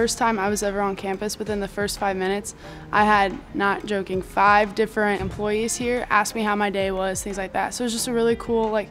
First time I was ever on campus, within the first five minutes, I had, not joking, five different employees here ask me how my day was, things like that. So it was just a really cool, like,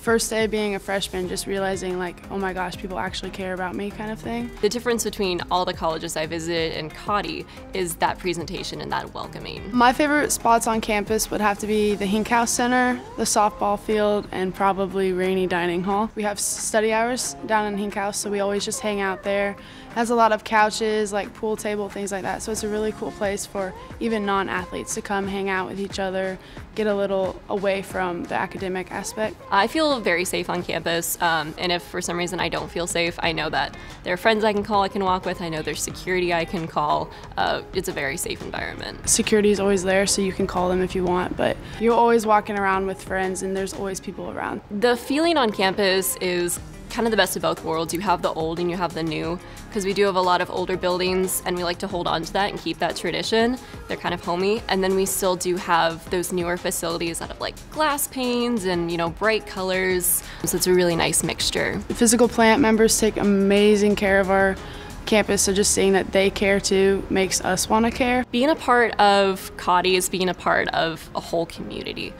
first day being a freshman, just realizing like, oh my gosh, people actually care about me kind of thing. The difference between all the colleges I visited and Cottey is that presentation and that welcoming. My favorite spots on campus would have to be the Hinkhouse Center, the softball field, and probably Raney Dining Hall. We have study hours down in Hinkhouse, so we always just hang out there. It has a lot of couches, like pool table, things like that. So it's a really cool place for even non-athletes to come hang out with each other, get a little away from the academic aspect. I feel very safe on campus, um, and if for some reason I don't feel safe, I know that there are friends I can call, I can walk with, I know there's security I can call. Uh, it's a very safe environment. Security is always there, so you can call them if you want, but you're always walking around with friends and there's always people around. The feeling on campus is kind of the best of both worlds. You have the old and you have the new, because we do have a lot of older buildings and we like to hold on to that and keep that tradition. They're kind of homey. And then we still do have those newer facilities that have like glass panes and, you know, bright colors. So it's a really nice mixture. The physical plant members take amazing care of our campus, so just seeing that they care too makes us want to care. Being a part of Cottey is being a part of a whole community.